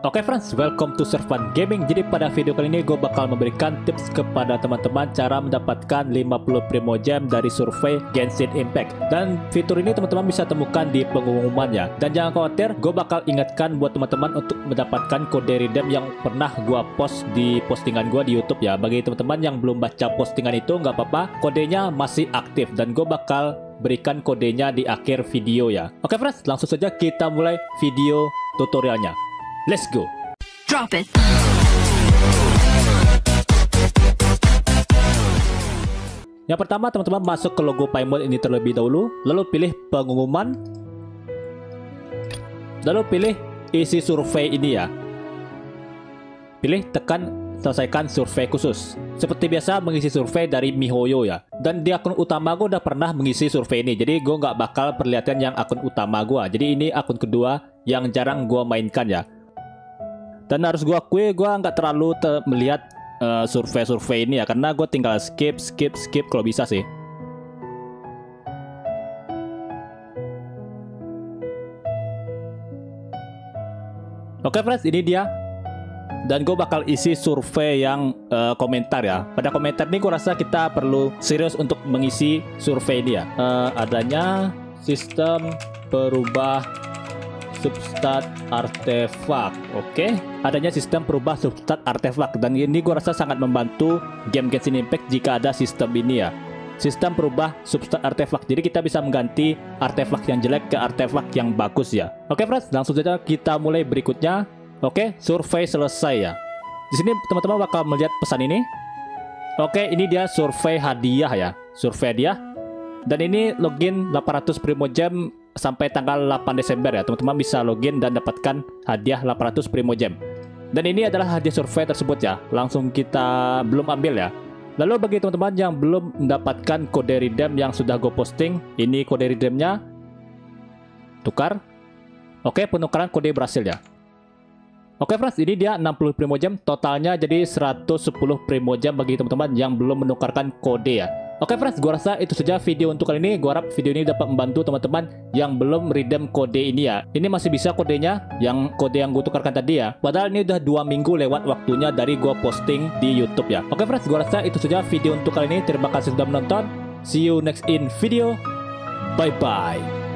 Oke friends, welcome to Servan Gaming. Jadi pada video kali ini gue bakal memberikan tips kepada teman-teman cara mendapatkan 50 Primo Gem dari survei Genshin Impact. Dan fitur ini teman-teman bisa temukan di pengumumannya. Dan jangan khawatir, gue bakal ingatkan buat teman-teman untuk mendapatkan kode redeem yang pernah gue post di postingan gue di YouTube ya. Bagi teman-teman yang belum baca postingan itu, nggak apa-apa, kodenya masih aktif dan gue bakal berikan kodenya di akhir video ya. Oke friends, langsung saja kita mulai video tutorialnya. Let's go. Drop it. Yang pertama teman-teman masuk ke logo Paimon ini terlebih dahulu, lalu pilih pengumuman, lalu pilih isi survei ini ya. Pilih tekan selesaikan survei khusus. Seperti biasa mengisi survei dari Mihoyo ya. Dan di akun utama gue udah pernah mengisi survei ini, jadi gue nggak bakal perlihatkan yang akun utama gue. Jadi ini akun kedua yang jarang gue mainkan ya. Dan harus gue akui gue nggak terlalu te- melihat eh, survei-survei ini ya karena gue tinggal skip, skip, skip kalau bisa sih. Oke friends, ini dia. Dan gue bakal isi survei yang eh, komentar ya. Pada komentar ini gue rasa kita perlu serius untuk mengisi survei ini ya. Eh, adanya sistem perubah substat artefak. Oke, adanya sistem perubah substat artefak dan ini gue rasa sangat membantu game Genshin Impact jika ada sistem ini ya. Sistem perubah substat artefak. Jadi kita bisa mengganti artefak yang jelek ke artefak yang bagus ya. Oke, friends, langsung saja kita mulai berikutnya. Oke, survei selesai ya. Di sini teman-teman bakal melihat pesan ini. Oke, ini dia survei hadiah ya. Survei hadiah. Dan ini login 800 Primo Gem sampai tanggal 8 Desember ya. Teman-teman bisa login dan dapatkan hadiah 800 Primo Gem. Dan ini adalah hadiah survei tersebut ya. Langsung kita belum ambil ya. Lalu bagi teman-teman yang belum mendapatkan kode redeem yang sudah gue posting, ini kode redeemnya. Tukar. Oke, penukaran kode berhasil ya. Oke friends, ini dia 60 Primo Gem, totalnya jadi 110 Primo Gem bagi teman-teman yang belum menukarkan kode ya. Oke friends, gua rasa itu saja video untuk kali ini. Gua harap video ini dapat membantu teman-teman yang belum redeem kode ini ya. Ini masih bisa kodenya, yang kode yang gue tukarkan tadi ya. Padahal ini udah dua minggu lewat waktunya dari gua posting di YouTube ya. Oke friends, gua rasa itu saja video untuk kali ini. Terima kasih sudah menonton. See you next in video. Bye bye.